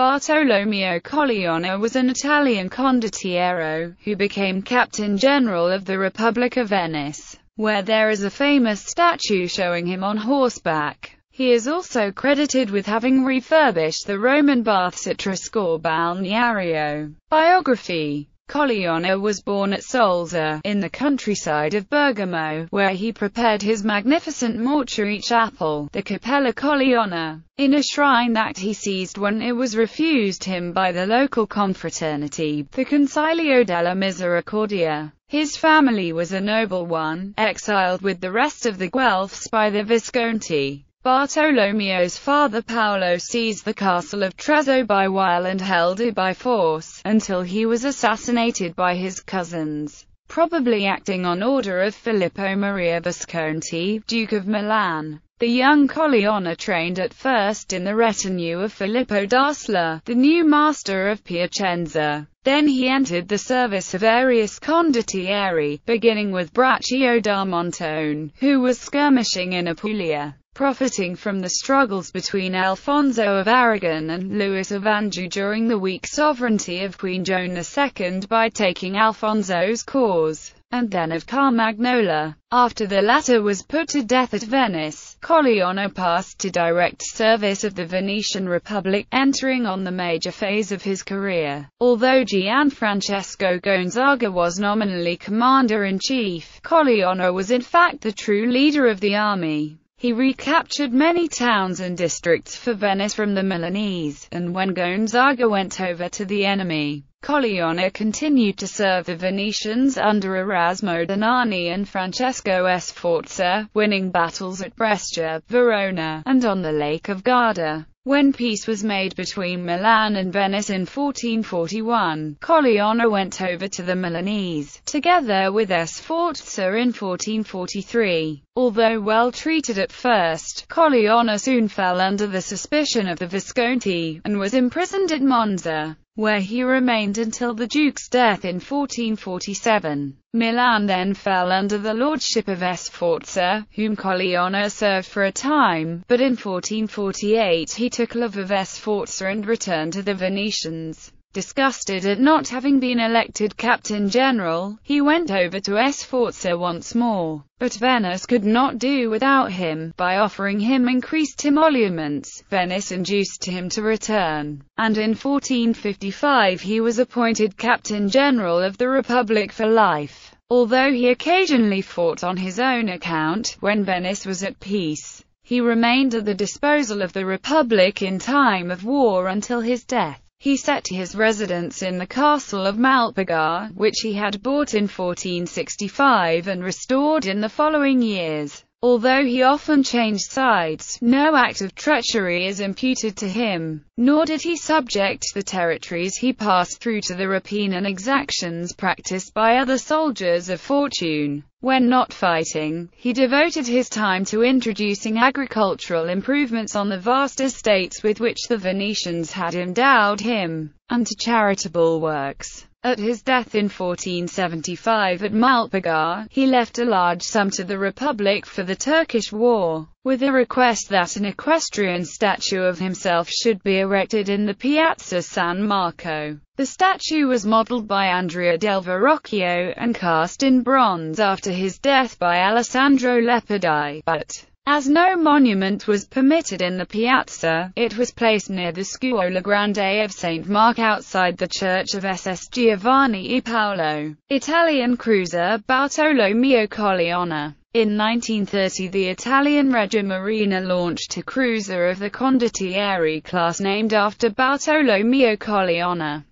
Bartolomeo Colleoni was an Italian condottiero, who became Captain General of the Republic of Venice, where there is a famous statue showing him on horseback. He is also credited with having refurbished the Roman baths at Trescore Balneario. Biography Colleoni was born at Solza, in the countryside of Bergamo, where he prepared his magnificent mortuary chapel, the Cappella Colleoni, in a shrine that he seized when it was refused him by the local confraternity, the Concilio della Misericordia. His family was a noble one, exiled with the rest of the Guelphs by the Visconti. Bartolomeo's father Paolo seized the castle of Trezzo by wile and held it by force, until he was assassinated by his cousins, probably acting on order of Filippo Maria Visconti, Duke of Milan. The young Colleoni trained at first in the retinue of Filippo d'Asla, the new master of Piacenza. Then he entered the service of Arius condottieri, beginning with Braccio da Montone, who was skirmishing in Apulia profiting from the struggles between Alfonso of Aragon and Louis of Anjou during the weak sovereignty of Queen Joan II by taking Alfonso's cause, and then of Carmagnola. After the latter was put to death at Venice, Colleoni passed to direct service of the Venetian Republic, entering on the major phase of his career. Although Gianfrancesco Gonzaga was nominally commander-in-chief, Colleoni was in fact the true leader of the army. He recaptured many towns and districts for Venice from the Milanese, and when Gonzaga went over to the enemy, Colleoni continued to serve the Venetians under Erasmo da Narni and Francesco Sforza, winning battles at Brescia, Verona, and on the Lake of Garda. When peace was made between Milan and Venice in 1441, Colleoni went over to the Milanese, together with Sforza in 1443. Although well treated at first, Colleoni soon fell under the suspicion of the Visconti, and was imprisoned at Monza where he remained until the Duke's death in 1447. Milan then fell under the lordship of Sforza, whom Colleoni served for a time, but in 1448 he took love of Sforza and returned to the Venetians. Disgusted at not having been elected Captain General, he went over to Sforza once more, but Venice could not do without him. By offering him increased emoluments, Venice induced him to return, and in 1455 he was appointed Captain General of the Republic for life. Although he occasionally fought on his own account, when Venice was at peace, he remained at the disposal of the Republic in time of war until his death. He set his residence in the castle of Malpaga, which he had bought in 1465 and restored in the following years. Although he often changed sides, no act of treachery is imputed to him, nor did he subject the territories he passed through to the rapine and exactions practiced by other soldiers of fortune. When not fighting, he devoted his time to introducing agricultural improvements on the vast estates with which the Venetians had endowed him, and to charitable works. At his death in 1475 at Malpaga, he left a large sum to the Republic for the Turkish war, with a request that an equestrian statue of himself should be erected in the Piazza San Marco. The statue was modeled by Andrea del Verrocchio and cast in bronze after his death by Alessandro Leopardi, but as no monument was permitted in the piazza, it was placed near the Scuola Grande of St. Mark outside the church of SS Giovanni e Paolo. Italian cruiser Bartolomeo Colleoni in 1930 the Italian Regia Marina launched a cruiser of the Condottieri class named after Bartolomeo Colleoni.